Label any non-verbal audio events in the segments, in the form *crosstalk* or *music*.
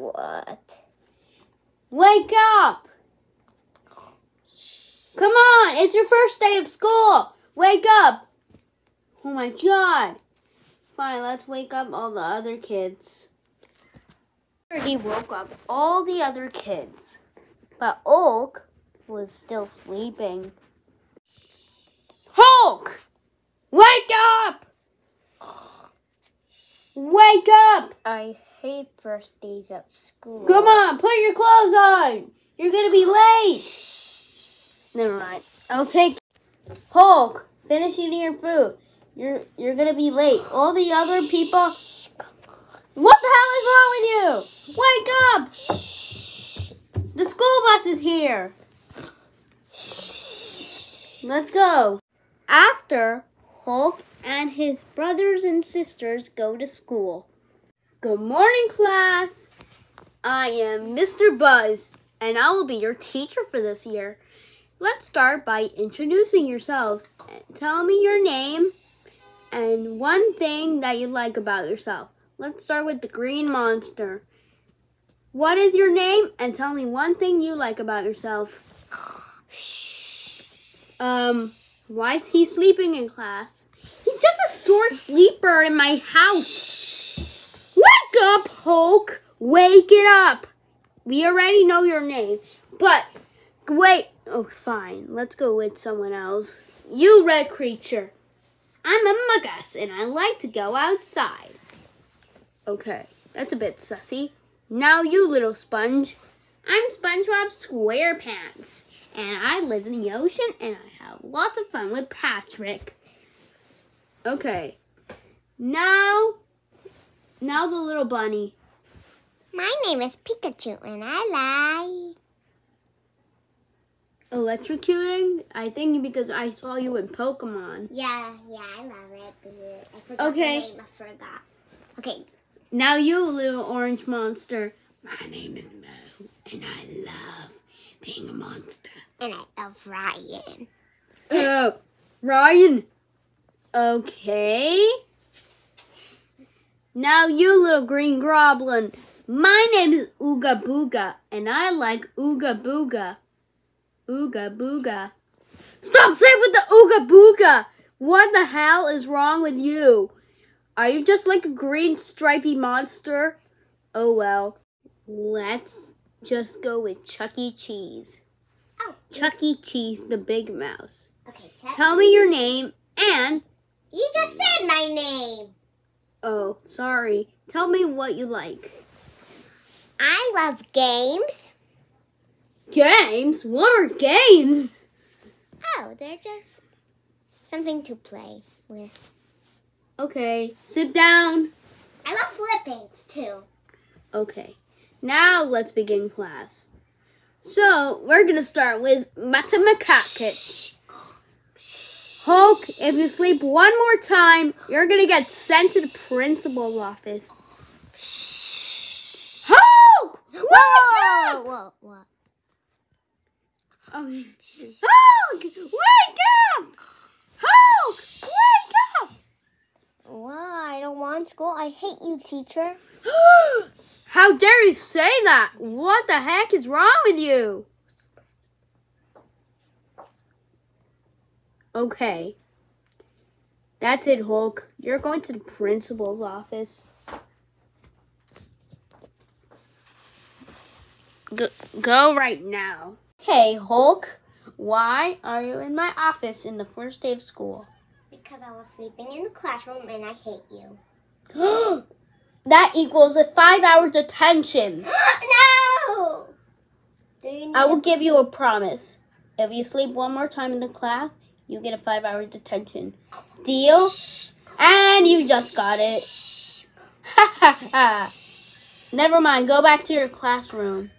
What? Wake up! Come on, it's your first day of school. Wake up! Oh my god. Fine, let's wake up all the other kids. He woke up all the other kids, but Hulk was still sleeping. Hulk! Wake up! Wake up! I hate first days of school. Come on, put your clothes on. You're gonna be late. Never mind. I'll take Hulk. Finish eating your food. You're you're gonna be late. All the other people. What the hell is wrong with you? Wake up! The school bus is here. Let's go. After Hulk and his brothers and sisters go to school. Good morning, class. I am Mr. Buzz, and I will be your teacher for this year. Let's start by introducing yourselves. Tell me your name and one thing that you like about yourself. Let's start with the green monster. What is your name? And tell me one thing you like about yourself. Um, why is he sleeping in class? He's just a sore sleeper in my house. Up, Hulk! Wake it up! We already know your name, but wait. Oh, fine. Let's go with someone else. You, red creature. I'm Among Us, and I like to go outside. Okay, that's a bit sussy. Now you, little sponge. I'm SpongeBob SquarePants, and I live in the ocean, and I have lots of fun with Patrick. Okay, now, now the little bunny. My name is Pikachu, and I like. Electrocuting? I think because I saw you in Pokemon. Yeah, yeah, I love it. I forgot Okay. the name. I forgot. Okay, Now you, little orange monster. My name is Mo, and I love being a monster. and I love Ryan. Oh, Ryan. Okay. Now you, little green goblin. My name is Ooga Booga, and I like Ooga Booga. Ooga Booga. Stop saying with the Ooga Booga! What the hell is wrong with you? Are you just like a green stripy monster? Oh well. Let's just go with Chuck E. Cheese. Oh, Chuck E. Cheese, the big mouse. Okay, Chuck. Tell me your name and You just said my name. Oh, sorry. Tell me what you like. I love games. Games? What are games? Oh, they're just something to play with. Okay, sit down. I love flipping too. Okay. Now let's begin class. So, we're going to start with mathematics. Hulk, if you sleep one more time, you're going to get sent to the principal's office. Hulk! Wake Whoa, up! whoa, whoa. Oh, Hulk! Wake up! Hulk! Wake up! Why? I don't want school. I hate you, teacher. *gasps* How dare you say that? What the heck is wrong with you? Okay. That's it, Hulk. You're going to the principal's office. Go, go right now. Hey, Hulk. Why are you in my office in the first day of school? Because I was sleeping in the classroom and I hate you. *gasps* that equals a five hour detention. *gasps* no! Do you need I will give you a promise. If you sleep one more time in the class, you get a five hour detention. Deal? And you just got it. Ha ha ha. Never mind, go back to your classroom.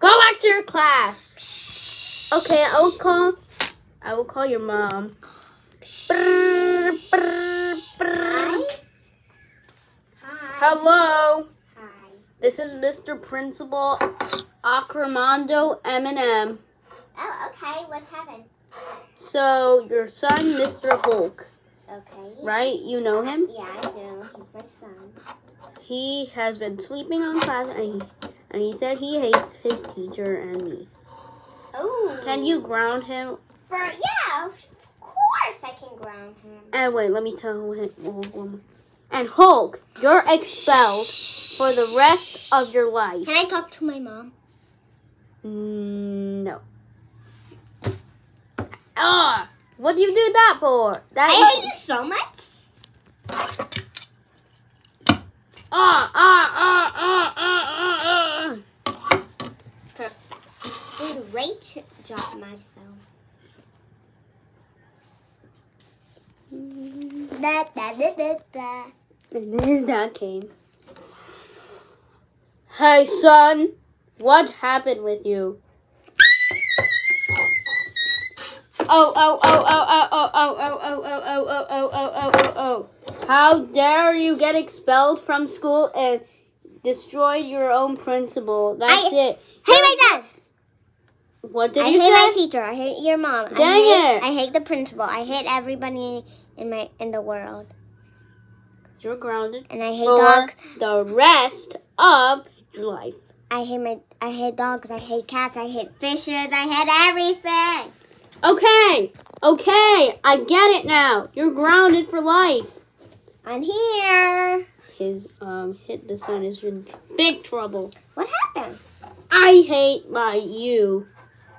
Go back to your class. Okay, I will call I will call your mom. Brr, brr, brr. Hi. Hello. Hi. This is Mr. Principal Acremando M&M. Oh, okay. What's happened? So, your son, Mr. Hulk, Okay. right? You know him? Yeah, I do. He's my son. he has been sleeping on class and he, and he said he hates his teacher and me. Oh. Can you ground him? For, yeah, of course I can ground him. And wait, let me tell him. And Hulk, you're expelled for the rest of your life. Can I talk to my mom? Mm, No. Ah, what do you do that for? That I hate you so much. Ah, ah, ah, ah, ah, ah, ah. Did great ch- job myself. Da, da, da, da, da. And his dad came. Hey, son, what happened with you? Oh, oh, oh, oh, oh, oh, oh, oh, oh, oh, oh, oh, oh, oh, oh, oh, oh. How dare you get expelled from school and destroy your own principal? That's I- it. Hey, my dad. What did I you hate my teacher. I hate your mom. Dang I hate, it. I hate the principal. I hate everybody in my in the world. You're grounded And I hate dogs. the rest of your life. I hate my I hate dogs. I hate cats. I hate fishes. I hate everything. Okay, okay, I get it now. You're grounded for life. I'm here. His um hit the sun is in big trouble. What happened? I hate my you.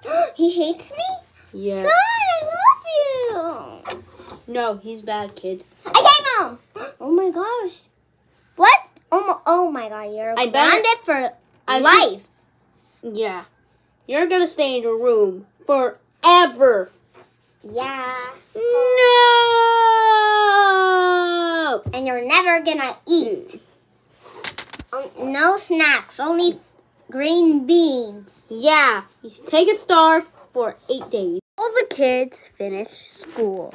*gasps* he hates me? Yeah. Son, I love you. No, he's bad kid. I hate mom. *gasps* Oh my gosh. What? Oh my, oh my god, you're I grounded for I life. Yeah. You're gonna stay in your room forever. Yeah. No. And you're never gonna eat. Oh, no snacks, only green beans. Yeah. You should take a star for eight days. All the kids finished school.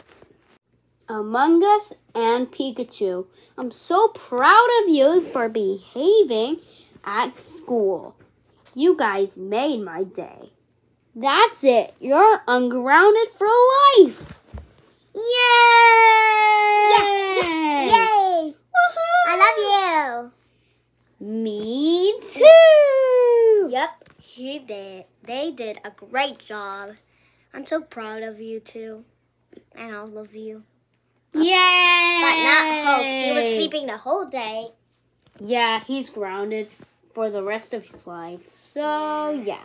Among Us and Pikachu. I'm so proud of you for behaving at school. You guys made my day. That's it. You're ungrounded for life. Yay! Yay! I love you. Me too. Yep, he did. They did a great job. I'm so proud of you too. And all of you. Yay! But not Hope. He was sleeping the whole day. Yeah, he's grounded for the rest of his life. So, yeah.